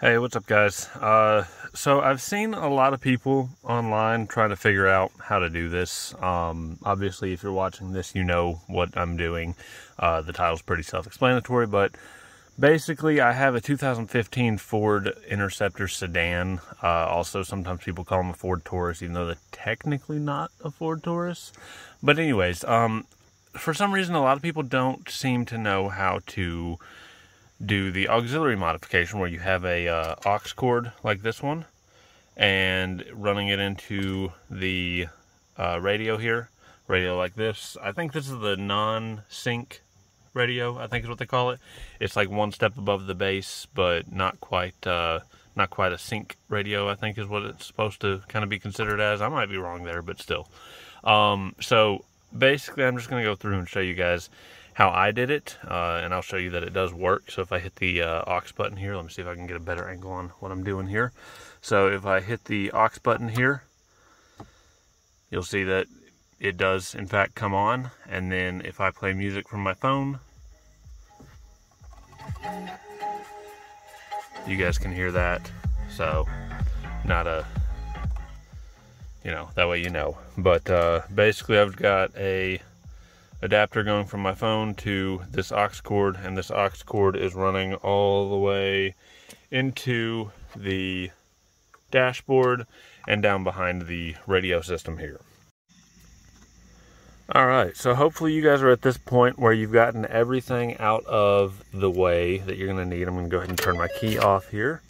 Hey, what's up guys? Uh, so I've seen a lot of people online trying to figure out how to do this. Um, obviously, if you're watching this, you know what I'm doing. Uh, the title's pretty self-explanatory, but basically I have a 2015 Ford Interceptor sedan. Uh, also, sometimes people call them a Ford Taurus, even though they're technically not a Ford Taurus. But anyways, um, for some reason, a lot of people don't seem to know how to do the auxiliary modification where you have a uh, aux cord like this one and running it into the uh, radio here radio like this. I think this is the non-sync radio I think is what they call it. It's like one step above the base but not quite uh, not quite a sync radio I think is what it's supposed to kind of be considered as. I might be wrong there but still. Um, so basically I'm just gonna go through and show you guys how I did it, uh, and I'll show you that it does work. So if I hit the uh, aux button here, let me see if I can get a better angle on what I'm doing here. So if I hit the aux button here, you'll see that it does in fact come on. And then if I play music from my phone, you guys can hear that. So not a, you know, that way you know. But uh, basically I've got a adapter going from my phone to this aux cord and this aux cord is running all the way into the dashboard and down behind the radio system here. Alright, so hopefully you guys are at this point where you've gotten everything out of the way that you're going to need. I'm to go ahead and turn my key off here.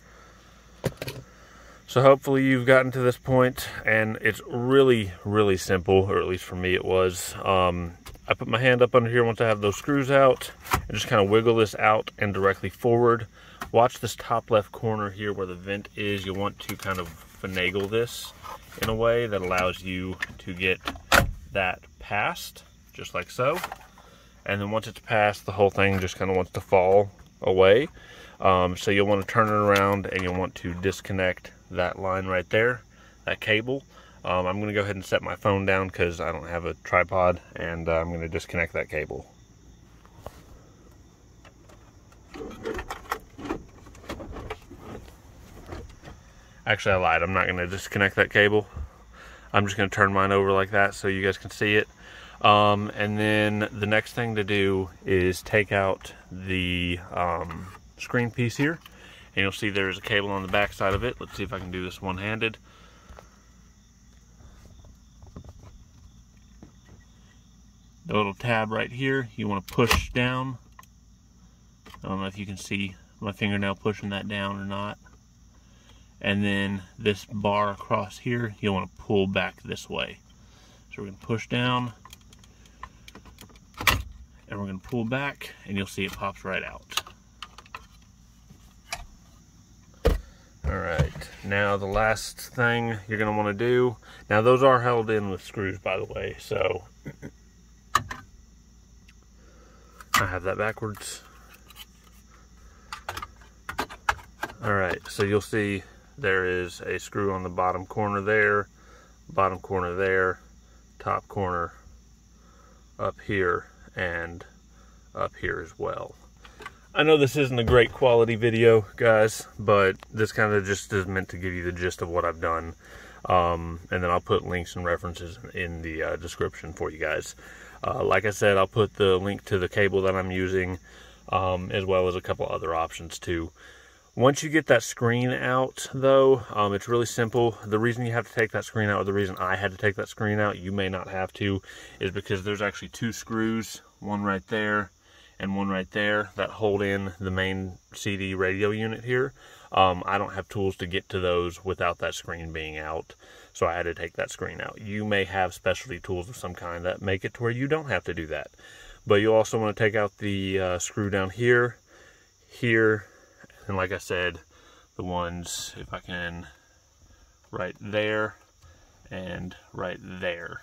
So hopefully you've gotten to this point and it's really, really simple, or at least for me it was. Um, I put my hand up under here once I have those screws out and just kind of wiggle this out and directly forward. Watch this top left corner here where the vent is. You'll want to kind of finagle this in a way that allows you to get that past, just like so. And then once it's past, the whole thing just kind of wants to fall away. Um, so you'll want to turn it around and you'll want to disconnect that line right there, that cable. Um, I'm going to go ahead and set my phone down because I don't have a tripod and uh, I'm going to disconnect that cable. Actually, I lied. I'm not going to disconnect that cable. I'm just going to turn mine over like that so you guys can see it. Um, and then the next thing to do is take out the um, screen piece here. And you'll see there's a cable on the back side of it. Let's see if I can do this one-handed. The little tab right here. You want to push down. I don't know if you can see my fingernail pushing that down or not. And then this bar across here you want to pull back this way. So we're going to push down and we're going to pull back and you'll see it pops right out. Alright, now the last thing you're going to want to do, now those are held in with screws by the way, so I have that backwards. Alright, so you'll see there is a screw on the bottom corner there, bottom corner there, top corner up here, and up here as well. I know this isn't a great quality video, guys, but this kind of just is meant to give you the gist of what I've done. Um, and then I'll put links and references in the uh, description for you guys. Uh, like I said, I'll put the link to the cable that I'm using, um, as well as a couple other options too. Once you get that screen out, though, um, it's really simple. The reason you have to take that screen out, or the reason I had to take that screen out, you may not have to, is because there's actually two screws, one right there and one right there, that hold in the main CD radio unit here. Um, I don't have tools to get to those without that screen being out, so I had to take that screen out. You may have specialty tools of some kind that make it to where you don't have to do that. But you also want to take out the uh, screw down here, here, and like I said, the ones, if I can, right there and right there.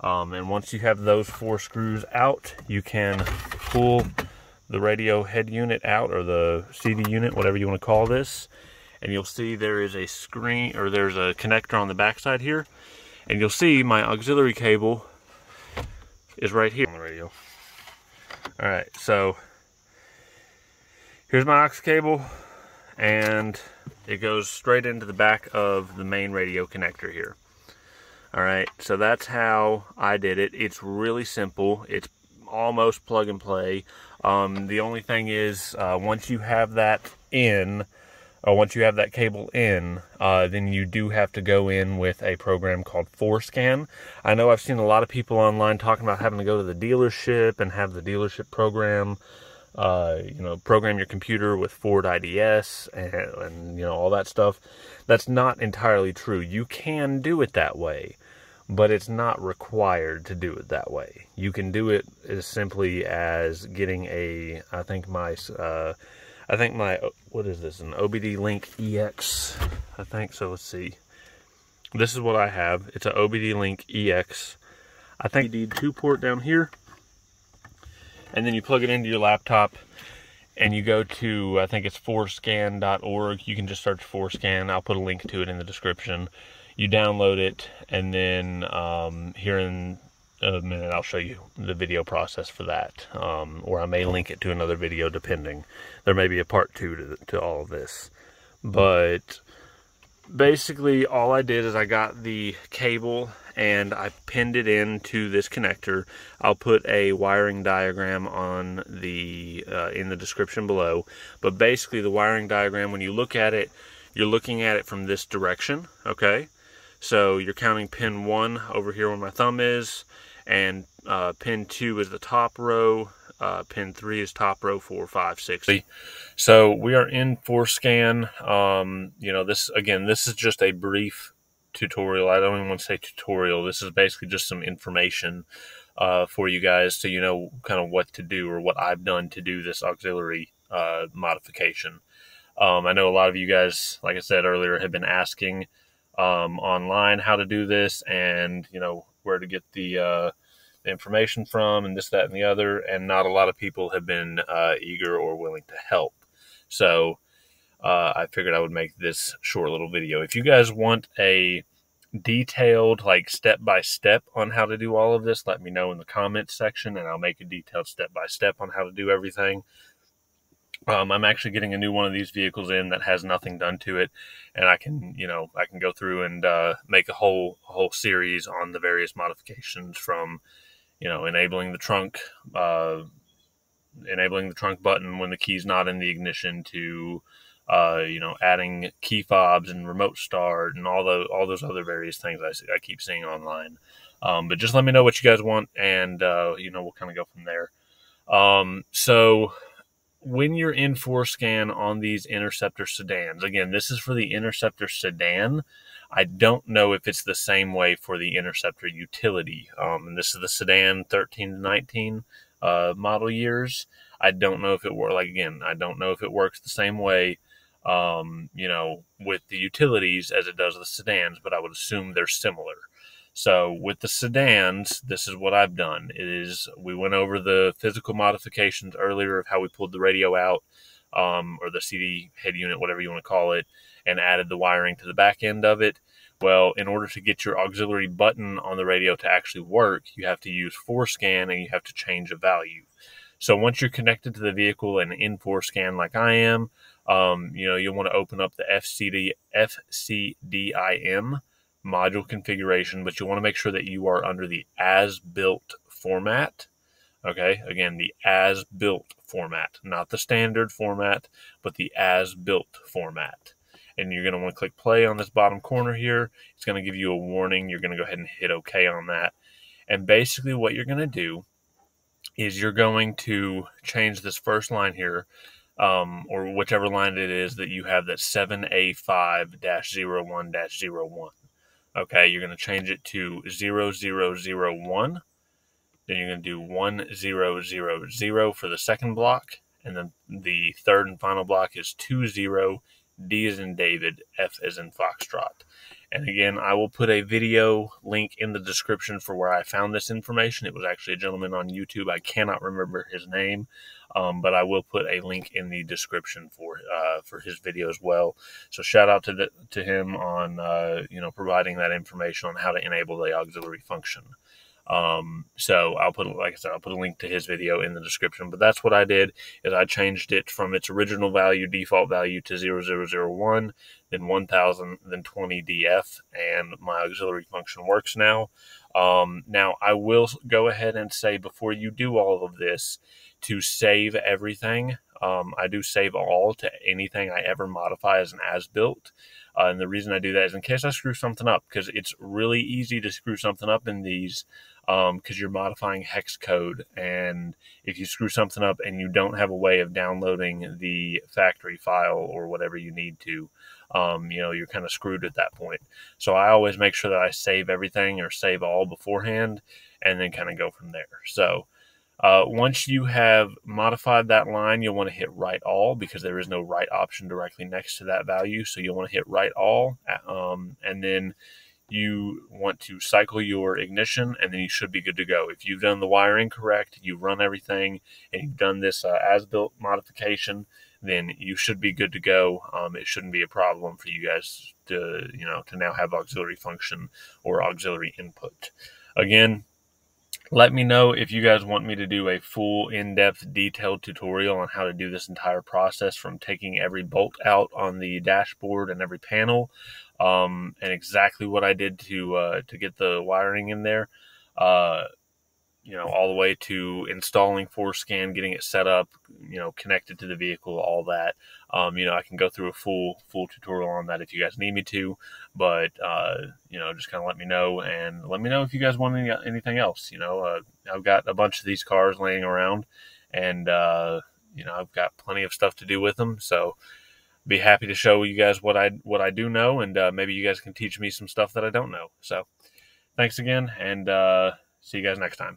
Um, and once you have those four screws out, you can pull the radio head unit out or the CD unit, whatever you want to call this. And you'll see there is a screen or there's a connector on the backside here. And you'll see my auxiliary cable is right here on the radio. All right, so here's my aux cable and it goes straight into the back of the main radio connector here. All right, so that's how I did it. It's really simple. It's almost plug and play. Um, the only thing is, uh, once you have that in, or once you have that cable in, uh, then you do have to go in with a program called FORScan. I know I've seen a lot of people online talking about having to go to the dealership and have the dealership program, uh, you know, program your computer with Ford IDS and, and, you know, all that stuff. That's not entirely true. You can do it that way but it's not required to do it that way. You can do it as simply as getting a, I think my, uh, I think my, what is this, an OBD Link EX, I think, so let's see. This is what I have. It's an OBD Link EX. I think you need two port down here, and then you plug it into your laptop, and you go to, I think it's forscan.org. You can just search for forscan. I'll put a link to it in the description you download it, and then um, here in a minute I'll show you the video process for that, um, or I may link it to another video depending. There may be a part two to, to all of this, but basically all I did is I got the cable and I pinned it into this connector. I'll put a wiring diagram on the uh, in the description below. But basically the wiring diagram, when you look at it, you're looking at it from this direction, okay? So you're counting pin 1 over here where my thumb is, and uh, pin 2 is the top row, uh, pin 3 is top row, 4, 5, 6. So we are in FORScan. Um, you know, this, again, this is just a brief tutorial. I don't even want to say tutorial. This is basically just some information uh, for you guys so you know kind of what to do or what I've done to do this auxiliary uh, modification. Um, I know a lot of you guys, like I said earlier, have been asking um, online how to do this and you know where to get the, uh, information from and this that and the other and not a lot of people have been uh, eager or willing to help. So uh, i figured i would make this short little video. If you guys want a detailed like step by step on how to do all of this let me know in the comments section and i'll make a detailed step by step on how to do everything um, I'm actually getting a new one of these vehicles in that has nothing done to it, and I can, you know, I can go through and uh, make a whole whole series on the various modifications from, you know, enabling the trunk, uh, enabling the trunk button when the key's not in the ignition to, uh, you know, adding key fobs and remote start and all the all those other various things I, I keep seeing online. Um, but just let me know what you guys want, and uh, you know, we'll kind of go from there. Um, so when you're in FORScan on these Interceptor sedans, again, this is for the Interceptor sedan. I don't know if it's the same way for the Interceptor utility. Um, and this is the sedan 13 to 19 uh, model years. I don't know if it works. Like again, I don't know if it works the same way, um, you know, with the utilities as it does the sedans. But I would assume they're similar. So with the sedans, this is what I've done. It is we went over the physical modifications earlier of how we pulled the radio out, um, or the CD head unit, whatever you want to call it, and added the wiring to the back end of it. Well, in order to get your auxiliary button on the radio to actually work, you have to use FORScan and you have to change a value. So once you're connected to the vehicle and in FORScan like I am, um, you know, you'll want to open up the FCD, FCDIM module configuration, but you want to make sure that you are under the as built format. Okay, again, the as built format, not the standard format, but the as built format. And you're going to want to click play on this bottom corner here. It's going to give you a warning. You're going to go ahead and hit OK on that. And basically, what you're going to do is you're going to change this first line here, um, or whichever line it is that you have that 7A5 01 01. Okay, you're going to change it to 0001. Then you're going to do 1000 for the second block. And then the third and final block is 20, D is in David, F is in Foxtrot. And again, I will put a video link in the description for where I found this information. It was actually a gentleman on YouTube. I cannot remember his name, um, but I will put a link in the description for uh, for his video as well. So shout out to the, to him on uh, you know providing that information on how to enable the auxiliary function. Um, so I'll put, like I said, I'll put a link to his video in the description. But that's what I did is I changed it from its original value, default value, to 0001, then 1000, then 20 DF, and my auxiliary function works now. Um, now I will go ahead and say before you do all of this to save everything. Um, I do save all to anything I ever modify as an as built. Uh, and the reason I do that is in case I screw something up, because it's really easy to screw something up in these because um, you're modifying hex code. And if you screw something up and you don't have a way of downloading the factory file or whatever you need to, um, you know, you're kind of screwed at that point. So I always make sure that I save everything or save all beforehand and then kind of go from there. So uh, once you have modified that line, you'll want to hit write all because there is no write option directly next to that value. So you'll want to hit write all, um, and then you want to cycle your ignition, and then you should be good to go. If you've done the wiring correct, you've run everything, and you've done this uh, as-built modification, then you should be good to go. Um, it shouldn't be a problem for you guys to, you know, to now have auxiliary function or auxiliary input. Again, let me know if you guys want me to do a full in-depth detailed tutorial on how to do this entire process from taking every bolt out on the dashboard and every panel um, and exactly what I did to uh, to get the wiring in there. Uh, you know, all the way to installing FORScan, getting it set up, you know, connected to the vehicle, all that. Um, you know, I can go through a full full tutorial on that if you guys need me to, but uh, you know, just kind of let me know and let me know if you guys want any, anything else. You know, uh, I've got a bunch of these cars laying around, and uh, you know, I've got plenty of stuff to do with them, so be happy to show you guys what I what I do know, and uh, maybe you guys can teach me some stuff that I don't know. So, thanks again, and uh, see you guys next time.